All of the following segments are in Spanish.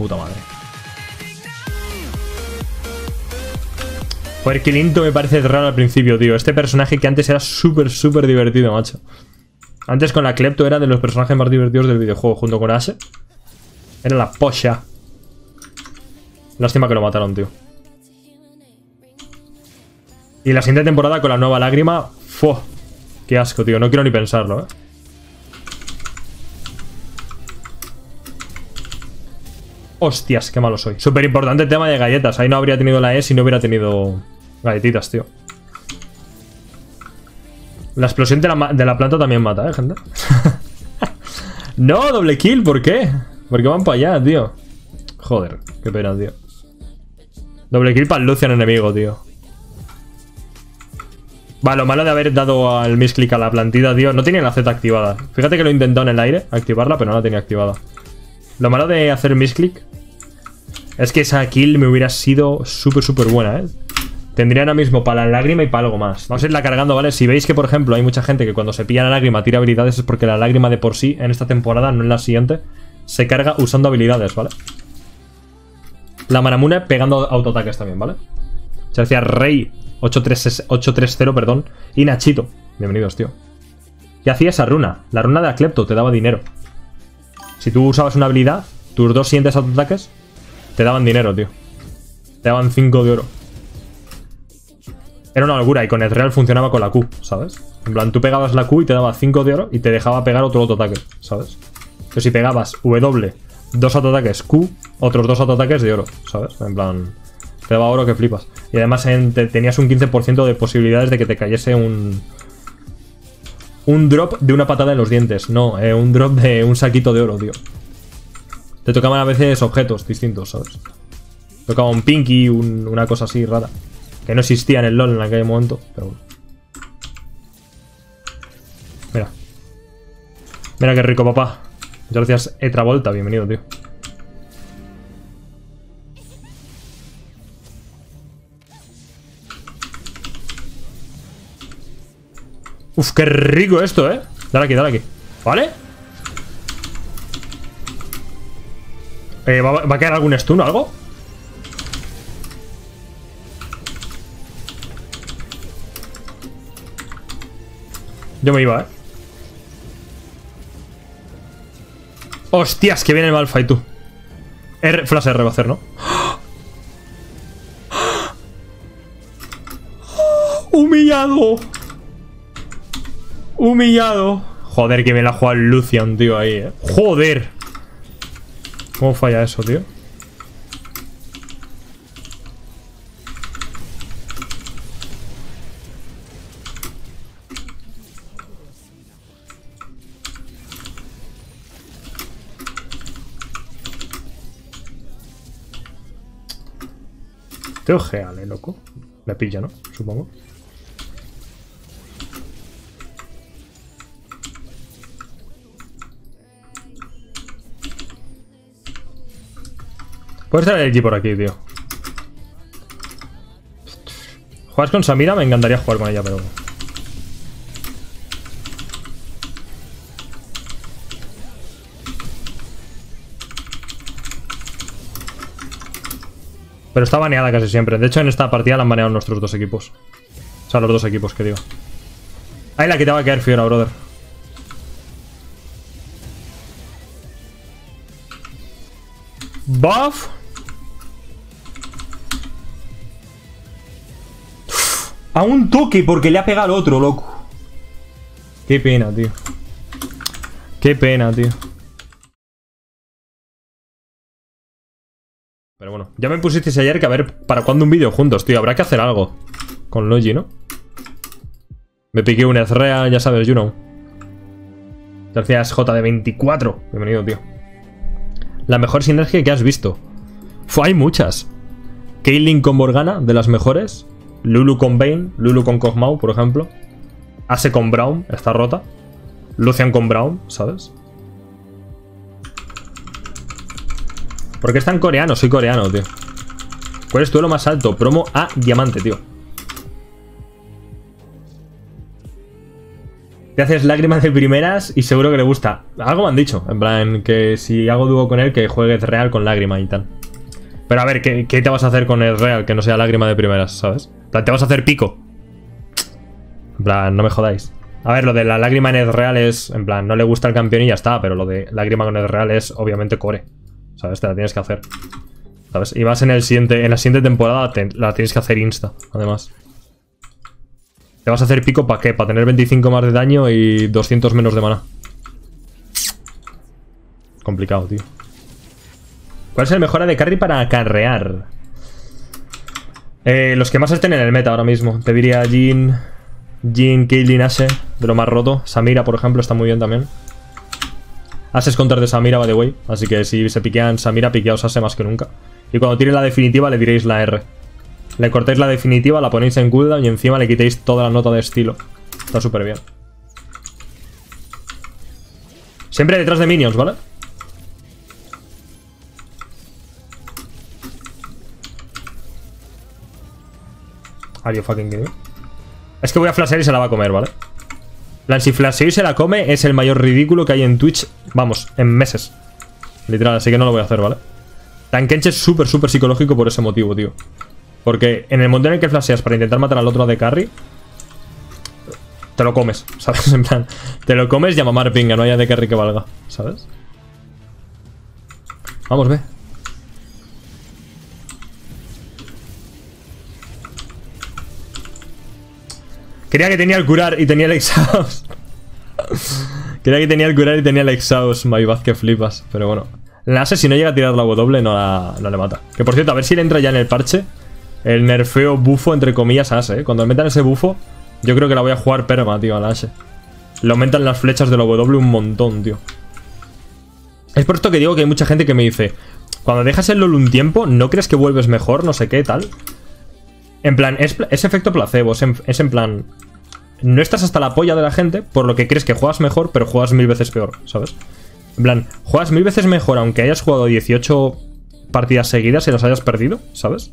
Puta madre. Joder, qué lento me parece raro al principio, tío. Este personaje que antes era súper, súper divertido, macho. Antes con la Klepto era de los personajes más divertidos del videojuego, junto con Ashe. Era la polla. Lástima que lo mataron, tío. Y la siguiente temporada con la nueva lágrima. ¡Fu! Qué asco, tío. No quiero ni pensarlo, eh. Hostias, qué malo soy. Súper importante el tema de galletas. Ahí no habría tenido la E si no hubiera tenido galletitas, tío. La explosión de la, planta también mata, ¿eh, gente? no, doble kill, ¿por qué? Porque van para allá, tío. Joder, qué pena, tío. Doble kill para el Lucian enemigo, tío. Va, lo malo de haber dado al misclick a la plantita, tío. No tenía la Z activada. Fíjate que lo he intentado en el aire, activarla, pero no la tenía activada. Lo malo de hacer misclick es que esa kill me hubiera sido súper, súper buena, ¿eh? Tendría ahora mismo para la lágrima y para algo más. Vamos a irla cargando, ¿vale? Si veis que, por ejemplo, hay mucha gente que cuando se pilla la lágrima tira habilidades es porque la lágrima de por sí, en esta temporada, no en la siguiente, se carga usando habilidades, ¿vale? La Manamune pegando autoataques también, ¿vale? Se decía Rey 830, perdón, y Nachito. Bienvenidos, tío. ¿Qué hacía esa runa? La runa de Aclepto te daba dinero. Si tú usabas una habilidad, tus dos siguientes autoataques te daban dinero, tío. Te daban 5 de oro. Era una locura y con el real funcionaba con la Q, ¿sabes? En plan, tú pegabas la Q y te daba 5 de oro y te dejaba pegar otro autoataque, ¿sabes? Pero si pegabas W, dos autoataques Q, otros dos autoataques de oro, ¿sabes? En plan, te daba oro que flipas. Y además tenías un 15% de posibilidades de que te cayese un... Un drop de una patada en los dientes. No, eh, un drop de un saquito de oro, tío. Te tocaban a veces objetos distintos, ¿sabes? Tocaba un pinky, una cosa así rara. Que no existía en el LoL en aquel momento, pero bueno. Mira. Mira qué rico, papá. Muchas gracias, Etravolta. Bienvenido, tío. Uf, qué rico esto, ¿eh? Dale aquí, dale aquí. ¿Vale? Eh, ¿va, ¿Va a quedar algún stun o algo? Yo me iba, ¿eh? Hostias, que viene el Malphite, tú. R, flash R va a hacer, ¿no? ¡Humillado! ¡Humillado! Joder, que me la ha jugado Lucian, tío, ahí, ¿eh? ¡Joder! ¿Cómo falla eso, tío? Te ojeale, loco. Me pilla, ¿no? Supongo. Puedes traer el G por aquí, tío. ¿Juegas con Samira? Me encantaría jugar con ella, pero... Pero está baneada casi siempre. De hecho, en esta partida la han baneado nuestros dos equipos. O sea, los dos equipos, que digo. Ahí la quitaba caer Fiora, brother. Buff. A un toque porque le ha pegado otro, loco. Qué pena, tío. Qué pena, tío. Pero bueno, ya me pusisteis ayer que a ver para cuándo un vídeo juntos, tío. Habrá que hacer algo con Logi, ¿no? Me piqué un Ezreal, ya sabes, you know. Gracias, J de 24. Bienvenido, tío. La mejor sinergia que has visto. Fue, hay muchas. Kaylin con Morgana, de las mejores. Lulu con Bane, Lulu con Kog'Maw, por ejemplo. Ase con Brown, está rota. Lucian con Brown, ¿sabes? ¿Por qué es tan coreano? Soy coreano, tío. ¿Cuál es tu más alto? Promo a diamante, tío. Te haces lágrimas de primeras y seguro que le gusta. Algo me han dicho, en plan, que si hago dúo con él, que juegues real con lágrima y tal. Pero a ver, ¿qué, te vas a hacer con el real que no sea lágrima de primeras, ¿sabes? Te vas a hacer pico. En plan, no me jodáis. A ver, lo de la lágrima en el real es, en plan, no le gusta el campeón y ya está, pero lo de lágrima con el real es obviamente core. ¿Sabes? Te la tienes que hacer. ¿Sabes? Y vas en el siguiente, en la siguiente temporada la tienes que hacer insta, además. Te vas a hacer pico para qué? Para tener 25 más de daño y 200 menos de mana. Complicado, tío. ¿Cuál es el mejor de carry para acarrear? Eh, los que más estén en el meta ahora mismo. Te diría Jin, Jin, Caitlyn, Ashe, de lo más roto. Samira, por ejemplo, está muy bien también. Ashe es de Samira, by the way. Así que si se piquean Samira, piqueaos Ashe más que nunca. Y cuando tire la definitiva le diréis la R. Le cortéis la definitiva, la ponéis en cooldown y encima le quitéis toda la nota de estilo. Está súper bien. Siempre detrás de minions, ¿vale? Es que voy a flashear y se la va a comer, ¿vale? plan, si flasheo y se la come es el mayor ridículo que hay en Twitch, vamos, en meses. Literal, así que no lo voy a hacer, ¿vale? Tankenche es súper, súper psicológico por ese motivo, tío. Porque en el momento en el que flasheas para intentar matar al otro de carry, te lo comes, ¿sabes? En plan, te lo comes y a mamar pinga, no haya de carry que valga, ¿sabes? Vamos, ve. Creía que tenía el curar y tenía el exhaust. Creía que tenía el curar y tenía el exhaust. My bad, que flipas. Pero bueno. La si no llega a tirar la W no, no le mata. Que por cierto, a ver si le entra ya en el parche. El nerfeo bufo, entre comillas, a Ashe. ¿eh? Cuando metan ese bufo, yo creo que la voy a jugar perma, tío, a la Ashe. Le aumentan las flechas de la W un montón, tío. Es por esto que digo que hay mucha gente que me dice Cuando dejas el LoL un tiempo, ¿no crees que vuelves mejor? No sé qué, tal En plan, es, efecto placebo es en, plan No estás hasta la polla de la gente Por lo que crees que juegas mejor, pero juegas mil veces peor, ¿sabes? En plan, juegas mil veces mejor Aunque hayas jugado 18 partidas seguidas y las hayas perdido, ¿sabes?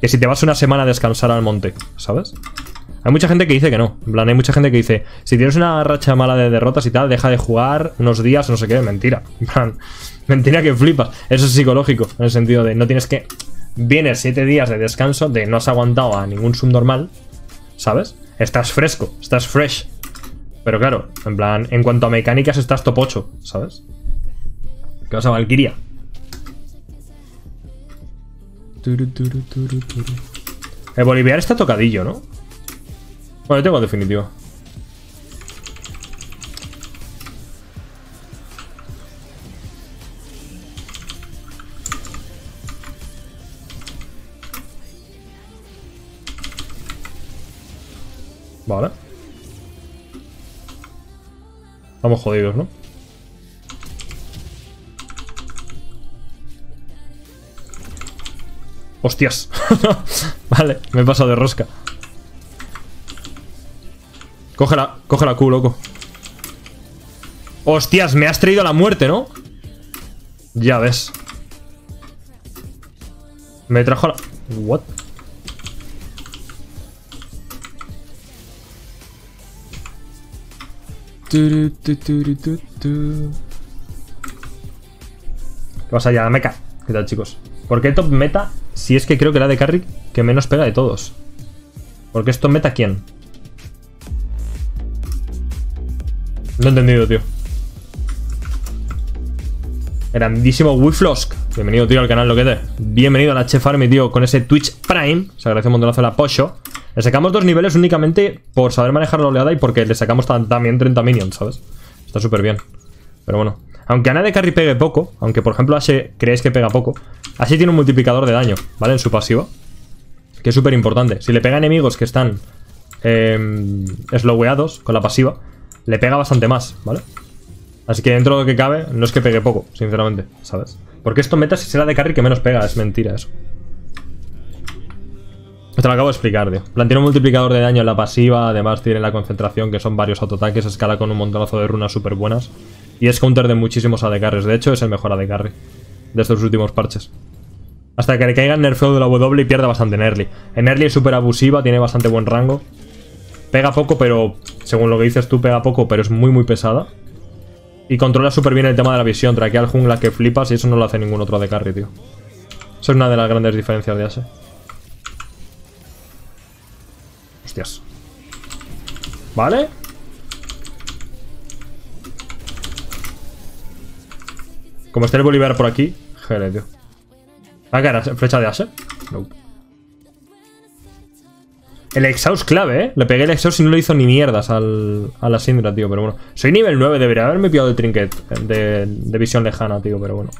que si te vas una semana a descansar al monte, ¿sabes? Hay mucha gente que dice que no. En plan, hay mucha gente que dice, si tienes una racha mala de derrotas y tal, deja de jugar unos días, no sé qué. Mentira. En plan, mentira que flipas. Eso es psicológico, en el sentido de no tienes que... Vienes siete días de descanso, de no has aguantado a ningún subnormal, ¿sabes? Estás fresco, estás fresh. Pero claro, en plan, en cuanto a mecánicas estás top 8, ¿sabes? ¿Qué vas Valkyria? El boliviar está tocadillo, ¿no? Bueno, tengo definitivo. Estamos jodidos, ¿no? Hostias. vale, me he pasado de rosca. Cógela, cógela Q, loco. Hostias, me has traído a la muerte, ¿no? Ya ves. Me trajo a la... What? ¿Qué pasa ya? Meca. ¿Qué tal, chicos? ¿Por qué top meta si es que creo que la de carry que menos pega de todos? Porque esto meta quién? No he entendido, tío. Grandísimo Wiflosk. Bienvenido, tío, al canal Lo que te. Bienvenido a la Chef Army, tío, con ese Twitch Prime. Se agradece un montonazo la Pocho. Le sacamos dos niveles únicamente por saber manejar la oleada y porque le sacamos también 30 minions, ¿sabes? Está súper bien. Pero bueno. Aunque Ana de Carry pegue poco, aunque por ejemplo Ashe creéis que pega poco, Ashe tiene un multiplicador de daño, ¿vale? En su pasiva. Que es súper importante. Si le pega enemigos que están eh, con la pasiva, le pega bastante más, ¿vale? Así que dentro de lo que cabe, no es que pegue poco, sinceramente, ¿sabes? Porque esto meta si será de carry que menos pega, es mentira eso. Te lo acabo de explicar, tío. Plan, tiene un multiplicador de daño en la pasiva, además tiene la concentración, que son varios autoataques, escala con un montonazo de runas súper buenas. Y es counter de muchísimos AD De hecho, es el mejor AD carry de estos últimos parches. Hasta que le caiga el nerfeo de la W y pierda bastante en early. En early es súper abusiva, tiene bastante buen rango. Pega poco, pero según lo que dices tú, pega poco, pero es muy, muy pesada. Y controla súper bien el tema de la visión. Traquea al jungla que flipas y eso no lo hace ningún otro de carry, tío. Esa es una de las grandes diferencias de Ase. ¿Vale? Como esté el Bolívar por aquí. Gele, tío. ¿Va a caer flecha de Ase? No. El exhaust clave, ¿eh? Le pegué el exhaust y no le hizo ni mierdas al, a la Sindra, tío, pero bueno. Soy nivel 9, debería haberme pillado el trinket de, de visión lejana, tío, pero bueno.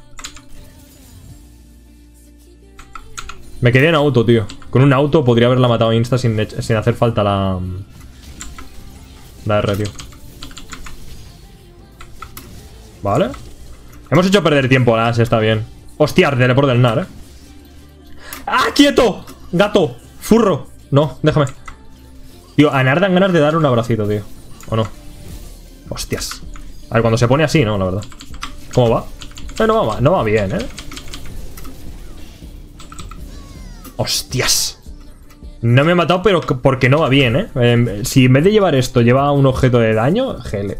Me quedé en auto, tío. Con un auto podría haberla matado insta sin, sin hacer falta la... La R, tío. Vale. Hemos hecho perder tiempo a las, está bien. Hostia, teleport del NAR, eh. ¡Ah, quieto! Gato, furro. No, déjame. Tío, a Nar dan ganas de darle un abracito, tío. ¿O no? Hostias. A ver, cuando se pone así, no, la verdad. ¿Cómo va? Eh, no, va, no va bien, ¿eh? Hostias. No me he matado, pero porque no va bien, ¿eh? Em, si en vez de llevar esto lleva un objeto de daño, gele.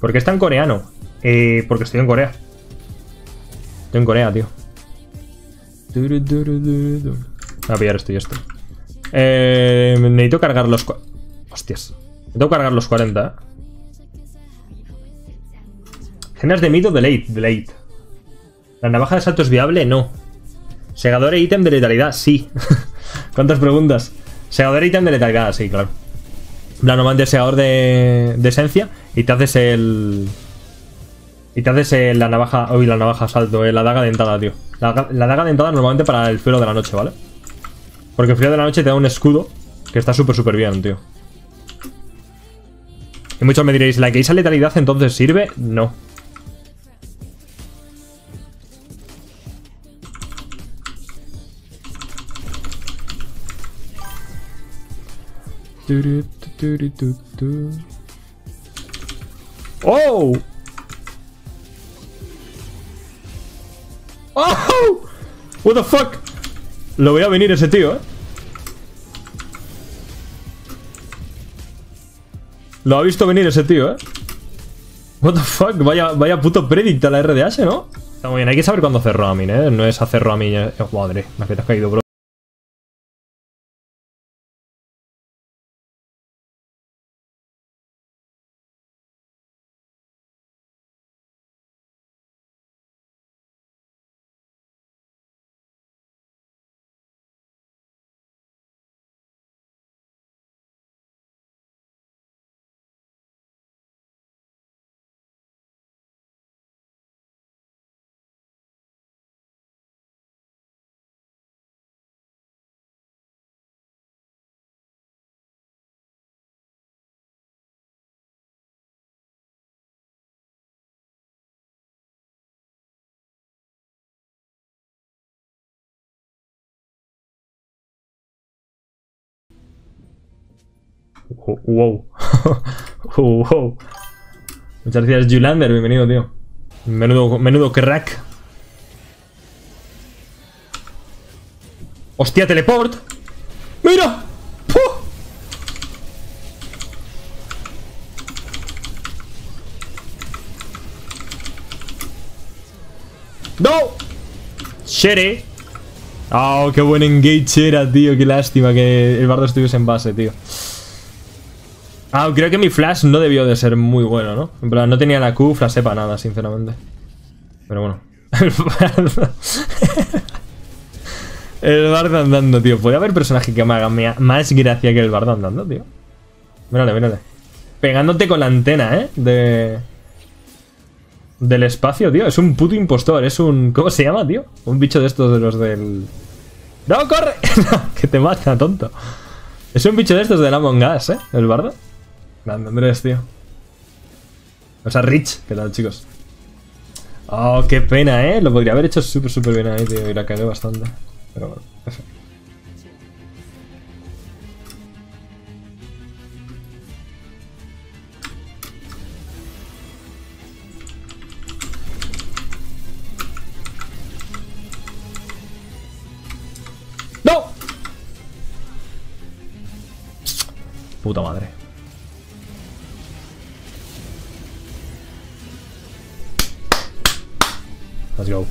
Porque está en coreano. Eh, porque estoy en Corea. Estoy en Corea, tío. Voy a pillar esto y esto. Eh, necesito cargar los... Hostias. Necesito cargar los 40, ¿eh? Genas de mid o de late. De late. ¿La navaja de salto es viable? No. ¿Segador e ítem de letalidad? Sí. ¿Cuántas preguntas? Segador e ítem de letalidad, sí, claro. La normalmente segador de, esencia y te haces el... Y te haces la navaja... Uy, la navaja salto, eh, la daga dentada, tío. La, la daga dentada normalmente para el frío de la noche, ¿vale? Porque el frío de la noche te da un escudo que está súper, súper bien, tío. Y muchos me diréis, ¿la que hice letalidad entonces sirve? No. ¡Oh! ¡Oh! What the fuck? Lo voy a venir ese tío, ¿eh? Lo ha visto venir ese tío, ¿eh? What the fuck, vaya, vaya puto predict a la RDH, ¿no? Está muy bien, hay que saber cuándo hacer roaming, ¿eh? No es hacer roaming, eh. Madre, me has caído, bro. Wow. wow. Muchas gracias, Julander. Bienvenido, tío. Menudo, menudo crack. ¡Hostia, teleport! ¡Mira! ¡Puh! ¡No! ¡Shere! ¡Oh, qué buen engage era, tío! Qué lástima que el bardo estuviese en base, tío. Ah, creo que mi flash no debió de ser muy bueno, ¿no? En plan, no tenía la Q, flashé para nada, sinceramente. Pero bueno. El bardo. andando, tío. ¿Puede haber personaje que me haga más gracia que el bardo andando, tío? Mírale, mírale. Pegándote con la antena, ¿eh? De... Del espacio, tío. Es un puto impostor. Es un... ¿Cómo se llama, tío? Un bicho de estos de los del... ¡No, corre! que te mata, tonto. Es un bicho de estos del Among Us, ¿eh? El bardo. Grande, Andrés, tío. O sea, Rich. ¿Qué tal, chicos? Oh, qué pena, ¿eh? Lo podría haber hecho súper, súper bien ahí, tío. Y la cagué bastante. Pero bueno, eso. Puta madre. Let's go.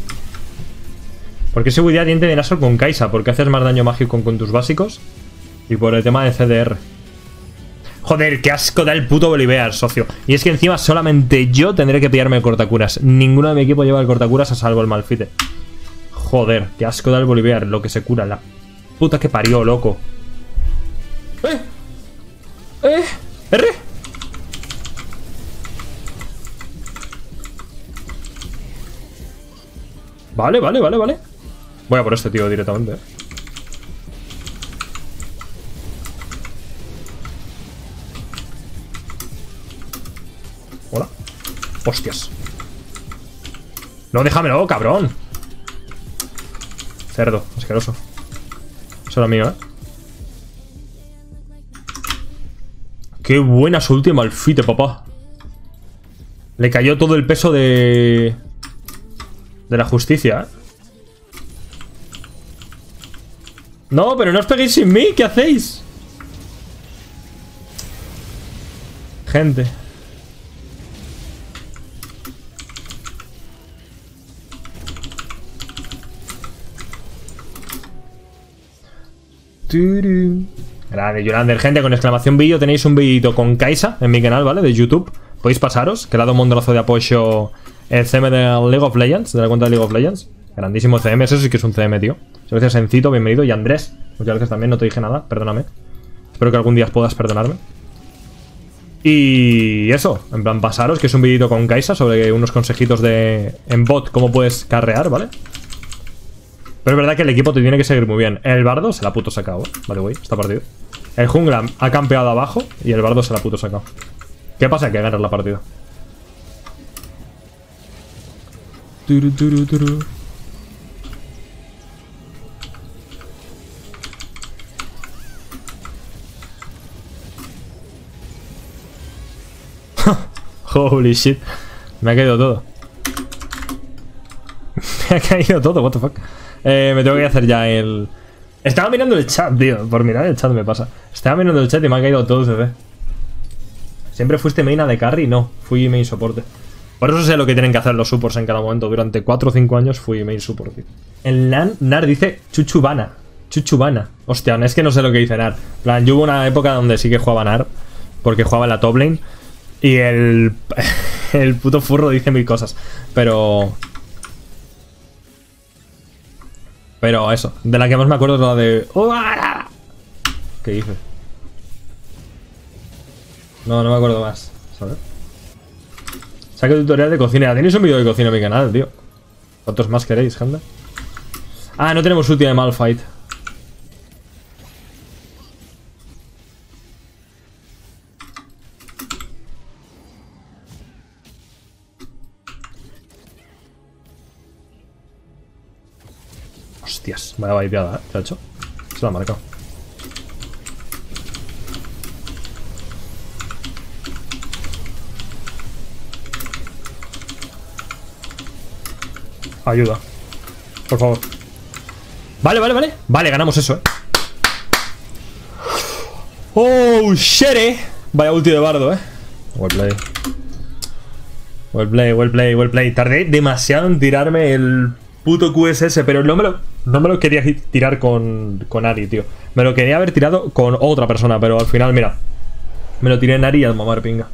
¿Por qué seguridad diente de Nashor con Kaisa? Porque haces más daño mágico con, tus básicos. Y por el tema de CDR. Joder, qué asco da el puto Bolivar, socio. Y es que encima solamente yo tendré que pillarme el cortacuras. Ninguno de mi equipo lleva el cortacuras a salvo el malfite. Joder, qué asco da el Bolivar, lo que se cura. La puta que parió, loco. ¡Eh! ¡Eh! ¡R! Vale, vale, vale, vale. Voy a por este tío directamente. eh. Hola. Hostias. No, déjamelo, cabrón. Cerdo, asqueroso. Eso era mío, ¿eh? Qué buena su última alfite, papá. Le cayó todo el peso de... De la justicia, ¿eh? No, pero no os peguéis sin mí, ¿qué hacéis? Gente. Grande, Yolander. Gente, con exclamación vídeo tenéis un vídeo con Kaisa en mi canal, ¿vale? De YouTube. Podéis pasaros, que le ha dado un montonazo de apoyo el CM de League of Legends, de la cuenta de League of Legends. Grandísimo CM, eso sí que es un CM, tío. Muchas gracias, Encito, bienvenido. Y Andrés, muchas gracias también, no te dije nada, perdóname. Espero que algún día puedas perdonarme. Y eso, en plan, pasaros, que es un vídeo con Kaisa sobre unos consejitos de en bot, cómo puedes carrear, ¿vale? Pero es verdad que el equipo te tiene que seguir muy bien. El bardo se la puto sacado, ¿eh? Vale, güey, está partido. El jungla ha campeado abajo y el bardo se la puto sacado. ¿Qué pasa? Que ganas la partida. Turu. Holy shit. Me ha caído todo. Me ha caído todo, what the fuck. Eh, me tengo que hacer ya el... Estaba mirando el chat, tío. Por mirar el chat me pasa. Estaba mirando el chat y me ha caído todo CC. ¿Siempre fuiste main de carry? No, fui main soporte. Por eso sé lo que tienen que hacer los supports en cada momento. Durante 4 o 5 años fui main support. El Nan, Nar dice Chuchubana. Chuchubana. Hostia, es que no sé lo que dice Nar. En plan, yo hubo una época donde sí que jugaba Nar. Porque jugaba en la top lane. Y el, el puto furro dice mil cosas. Pero... Pero eso. De la que más me acuerdo es la de... ¡Uara! ¿Qué dice? No, no me acuerdo más. ¿Sabes? Saque tutorial de cocina. Tenéis un vídeo de cocina en mi canal, tío. ¿Cuántos más queréis, gente? Ah, no tenemos ulti de Malfight. Hostias, me da vipeada, ¿eh? chacho. Se la ha marcado. Ayuda. Por favor. Vale, vale, vale. Vale, ganamos eso, eh. Oh, shit, eh. Vaya ulti de bardo, eh. Well play. Well play, well play, well play. Tardé demasiado en tirarme el puto QSS, pero no me lo, no me lo quería tirar con, con Ari, tío. Me lo quería haber tirado con otra persona, pero al final, mira. Me lo tiré en Ari y al mamar pinga.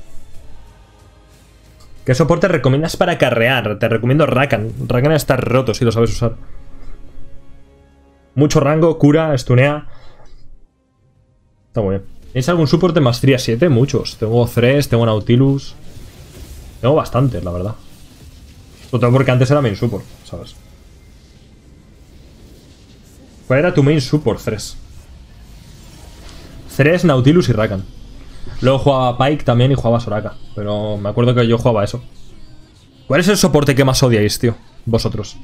¿Qué soporte recomiendas para carrear? Te recomiendo Rakan. Rakan está roto si lo sabes usar. Mucho rango, cura, estunea. Está muy bien. ¿Tienes algún soporte maestría 7? Muchos. Tengo Thresh, tengo Nautilus. Tengo bastantes, la verdad. Sobre todo porque antes era main support, ¿sabes? ¿Cuál era tu main support, Thresh? Thresh, Nautilus y Rakan. Luego jugaba Pike también y jugaba Soraka. Pero me acuerdo que yo jugaba eso. ¿Cuál es el soporte que más odiáis, tío? Vosotros.